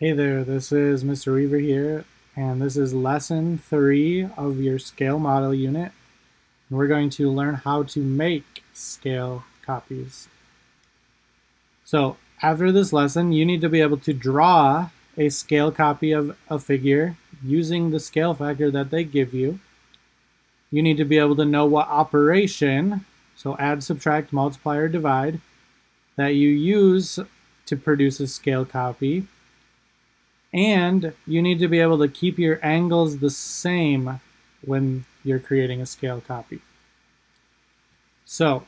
Hey there, this is Mr. Weaver here, and this is lesson three of your scale model unit. And we're going to learn how to make scale copies. So after this lesson, you need to be able to draw a scale copy of a figure using the scale factor that they give you. You need to be able to know what operation, so add, subtract, multiply, or divide, that you use to produce a scale copy and you need to be able to keep your angles the same when you're creating a scale copy. So,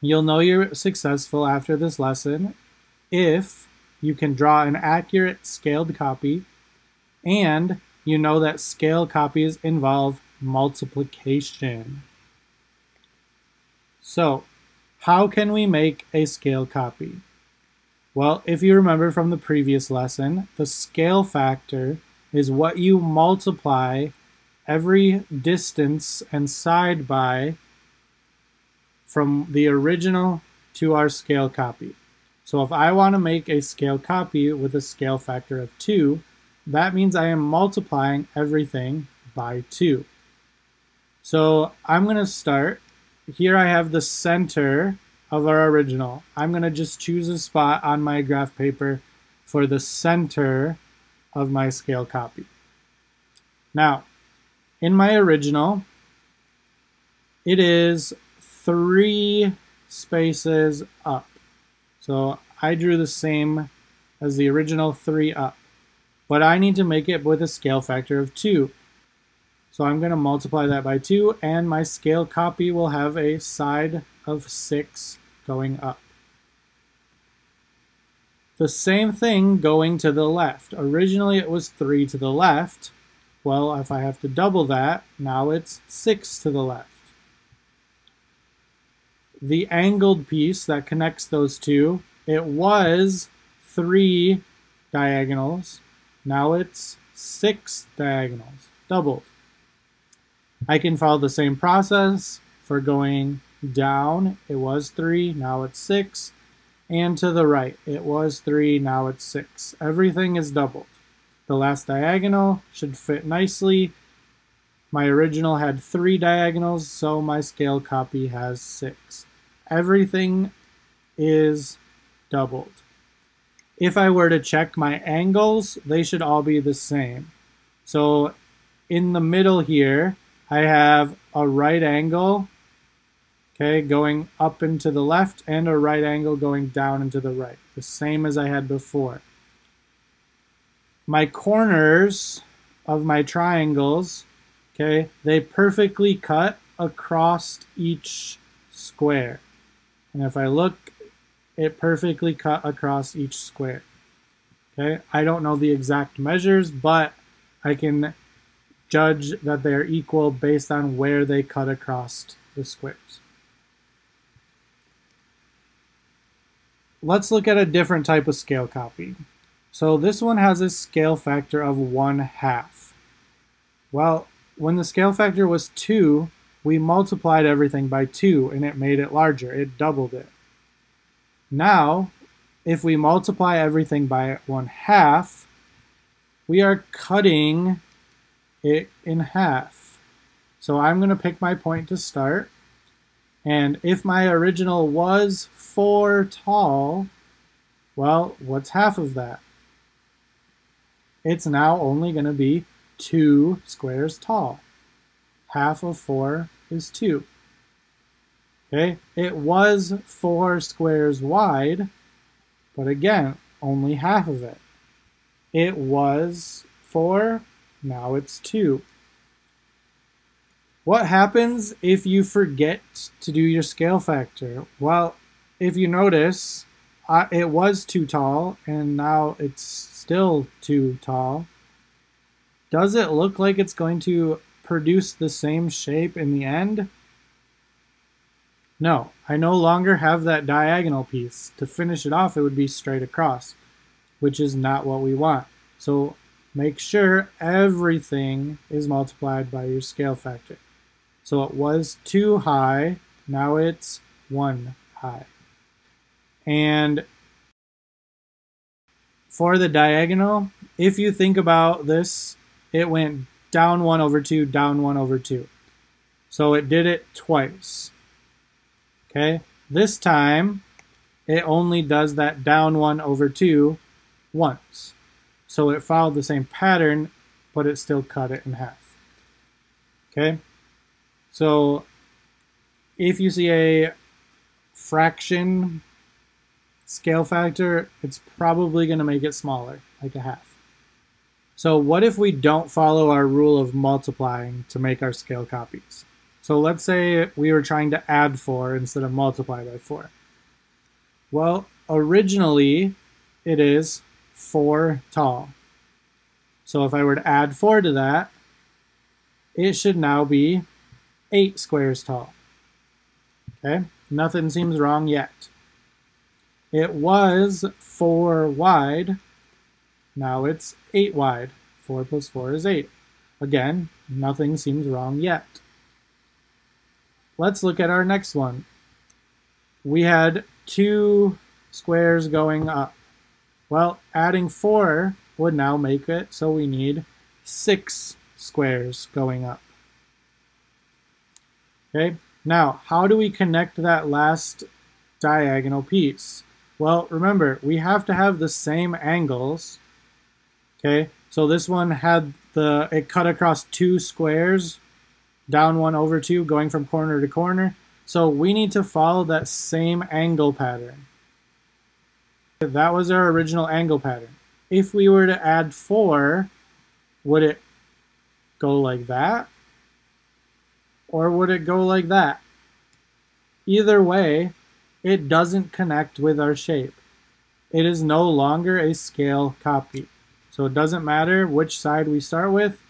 you'll know you're successful after this lesson if you can draw an accurate scaled copy and you know that scale copies involve multiplication. So, how can we make a scale copy? Well, if you remember from the previous lesson, the scale factor is what you multiply every distance and side by from the original to our scale copy. So if I want to make a scale copy with a scale factor of 2, that means I am multiplying everything by 2. So I'm going to start. Here I have the center of our original. I'm going to just choose a spot on my graph paper for the center of my scale copy. Now, in my original, it is three spaces up. So I drew the same as the original three up. But I need to make it with a scale factor of 2. So I'm going to multiply that by 2, and my scale copy will have a side of 6 going up. The same thing going to the left. Originally it was 3 to the left. Well, if I have to double that, now it's 6 to the left. The angled piece that connects those two, it was 3 diagonals. Now it's 6 diagonals, doubled. I can follow the same process for going down, it was 3, now it's 6. And to the right, it was 3, now it's 6. Everything is doubled. The last diagonal should fit nicely. My original had 3 diagonals, so my scale copy has 6. Everything is doubled. If I were to check my angles, they should all be the same. So in the middle here, I have a right angle okay, going up and to the left, and a right angle going down and to the right, the same as I had before. My corners of my triangles, okay, they perfectly cut across each square. And if I look, it perfectly cut across each square. Okay, I don't know the exact measures, but I can judge that they are equal based on where they cut across the squares. Let's look at a different type of scale copy. So this one has a scale factor of 1 half. Well, when the scale factor was 2, we multiplied everything by 2 and it made it larger. It doubled it. Now, if we multiply everything by 1 half, we are cutting it in half. So I'm going to pick my point to start. And if my original was 4 tall, well, what's half of that? It's now only going to be 2 squares tall. Half of 4 is 2. Okay, it was 4 squares wide, but again, only half of it. It was 4, now it's 2. What happens if you forget to do your scale factor? Well, if you notice, it was too tall and now it's still too tall. Does it look like it's going to produce the same shape in the end? No, I no longer have that diagonal piece. To finish it off, it would be straight across, which is not what we want. So make sure everything is multiplied by your scale factor. So it was 2 high, now it's 1 high. And for the diagonal, if you think about this, it went down 1 over 2, down 1 over 2. So it did it twice. Okay, this time it only does that down 1 over 2 once. So it followed the same pattern, but it still cut it in half. Okay, so if you see a fraction scale factor, it's probably going to make it smaller, like a half. So what if we don't follow our rule of multiplying to make our scale copies? So let's say we were trying to add 4 instead of multiply by 4. Well, originally it is 4 tall. So if I were to add 4 to that, it should now be 8 squares tall. Okay, nothing seems wrong yet. It was 4 wide, now it's 8 wide. 4 plus 4 is 8. Again, nothing seems wrong yet. Let's look at our next one. We had two squares going up. Well, adding 4 would now make it so we need 6 squares going up. Okay, now how do we connect that last diagonal piece? Well, remember, we have to have the same angles. Okay, so this one had the, it cut across two squares, down one over two, going from corner to corner. So we need to follow that same angle pattern. That was our original angle pattern. If we were to add four, would it go like that? Or would it go like that? Either way, it doesn't connect with our shape. It is no longer a scale copy. So it doesn't matter which side we start with,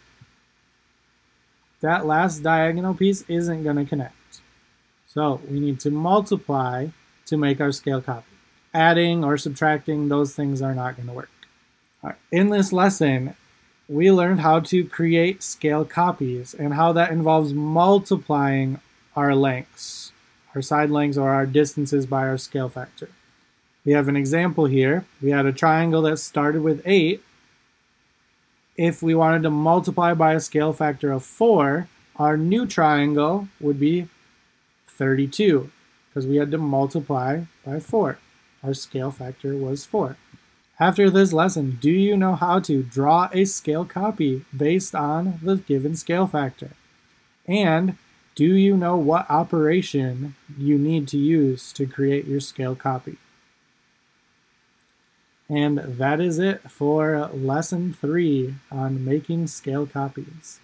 that last diagonal piece isn't going to connect. So we need to multiply to make our scale copy. Adding or subtracting, those things are not going to work. Right. In this lesson, we learned how to create scale copies and how that involves multiplying our lengths, our side lengths or our distances by our scale factor. We have an example here. We had a triangle that started with 8. If we wanted to multiply by a scale factor of 4, our new triangle would be 32 because we had to multiply by 4. Our scale factor was 4. After this lesson, do you know how to draw a scale copy based on the given scale factor? And do you know what operation you need to use to create your scale copy? And that is it for lesson three on making scale copies.